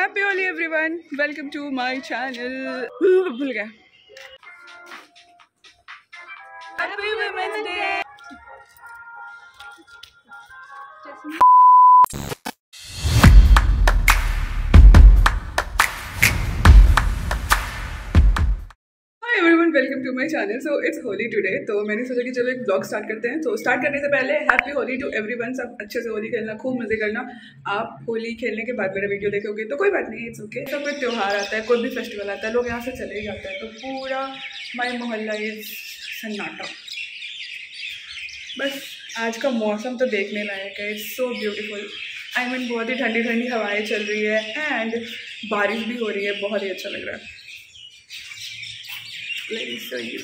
Happy Holi everyone welcome to my channel भूल गया। Happy women's day welcome to my channel. So it's Holi today तो मैंने सोचा कि चलो एक ब्लॉग स्टार्ट करते हैं। तो स्टार्ट करने से पहले हैप्पी होली टू एवरीवन सब अच्छे से होली खेलना, खूब मज़े करना। आप होली खेलने के बाद मेरा वीडियो देखोगे तो कोई बात नहीं इट्स ओके तो कोई त्यौहार आता है, कोई भी फेस्टिवल आता है, लोग यहाँ से चले ही जाते हैं। तो पूरा माई मोहल्ला इज़ सन्नाटा। बस, आज का मौसम तो देखने लायक है। It's so beautiful I mean बहुत ही ठंडी ठंडी हवाएँ चल रही है एंड बारिश भी हो रही है, बहुत ही अच्छा लग रहा है। Let me show you.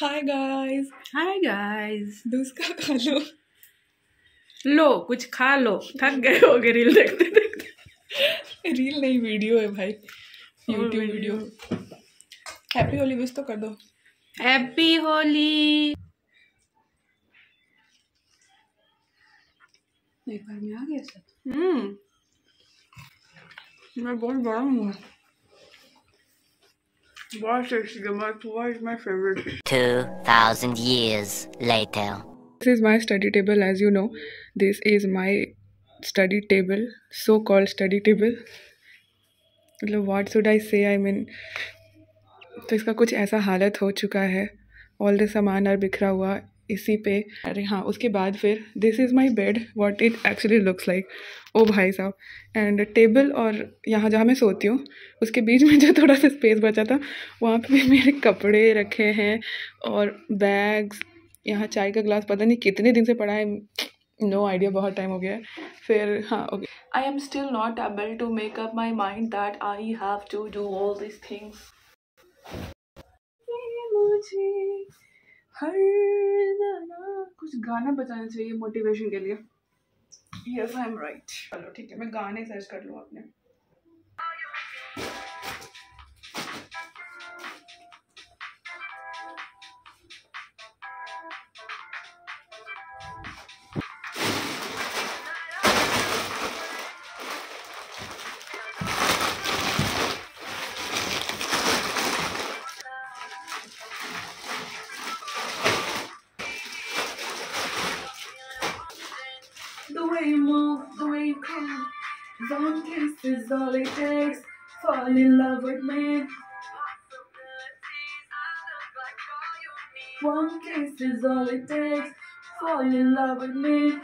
Hi guys hi guys दूसरा खा लो। लो कुछ खा लो। थक गए होगे रील देखते देखते। रील नहीं वीडियो है भाई। YouTube video happy Holi wish तो कर दो। हैप्पी होली एक बार में आ गया सब हम्म मैं बहुत बड़ा हूँ बहुत टेस्टी है my poha is my favourite 2,000 years later. This is my study table, as you know. This is my study table, so called study table. मतलब what should I say? I mean, तो इसका कुछ ऐसा हालत हो चुका है। ऑल द सामान और बिखरा हुआ इसी पे। अरे हाँ उसके बाद फिर this is my bed what it actually looks like ओ भाई साहब। एंड टेबल और यहाँ जहाँ मैं सोती हूँ, उसके बीच में जो थोड़ा सा स्पेस बचा था, वहाँ पे भी मेरे कपड़े रखे हैं और बैग्स यहाँ चाय का ग्लास पता नहीं कितने दिन से पड़ा है। नो आइडिया बहुत टाइम हो गया है। फिर हाँ okay I am still not able to make up my mind that I have to do all this things हर कुछ गाना बजाना चाहिए मोटिवेशन के लिए। यस आई एम राइट चलो, ठीक है, मैं गाने सर्च कर लूँ अपने। Kiss is all it takes. Fall in love with me. One kiss is all it takes. Fall in love with me.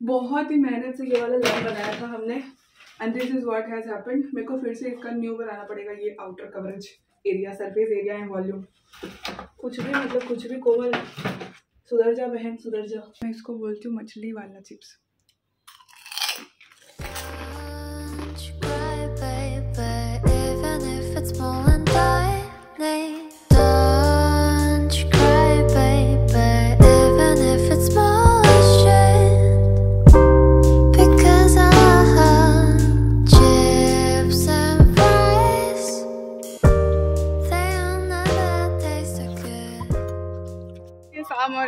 बहुत ही मेहनत से ये वाला लैम्प बनाया था हमने। And this is what has happened मेरे को फिर से इसका न्यू बनाना पड़ेगा, ये outer coverage area surface area and volume कुछ भी मतलब कुछ भी कोमल सुधर जा बहन, सुधर जा। मैं इसको बोलती हूँ मछली वाला चिप्स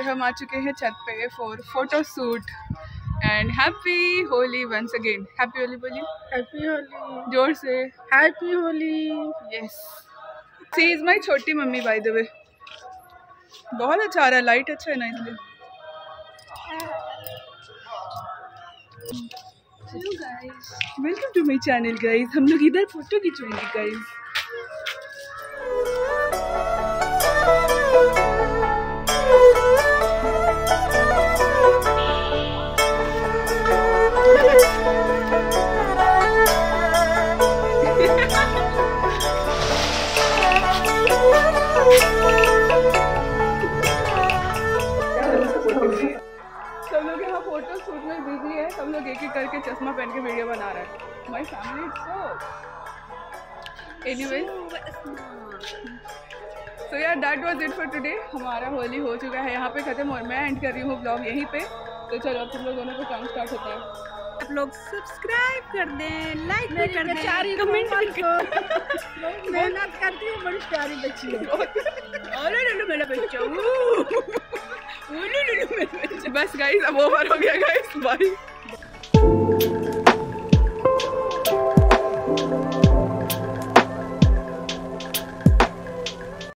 हम आ चुके हैं छत पे for photo shoot and happy Holi once again happy Holi बोलिए। हैप्पी होली ज़ोर से। Happy Holi yes she is my छोटी मम्मी बाय द वे बहुत अच्छा आ रहा है लाइट अच्छा है ना इसलिए। Welcome to my channel guys हम लोग इधर फ़ोटो खिंचवाएँगे गाइज़ सब लोग यहाँ फ़ोटो शूट में बिज़ी है सब लोग एक एक करके चश्मा पहन के वीडियो बना रहे हैं। My family so anyway so yeah that was it for today हमारा होली हो चुका है यहाँ पे खत्म और मैं एंड कर रही हूँ ब्लॉग यहीं पे। तो चलो अब तुम लोग दोनों को काम स्टार्ट होता है। आप लोग सब्सक्राइब कर दें लाइक भी कर दें कमेंट भी कर मेहनत करती हूँ बड़ी प्यारी बच्ची है। ऊ, मेरा बच्चा। बस गाइस अब ओवर हो गया गाइस बाय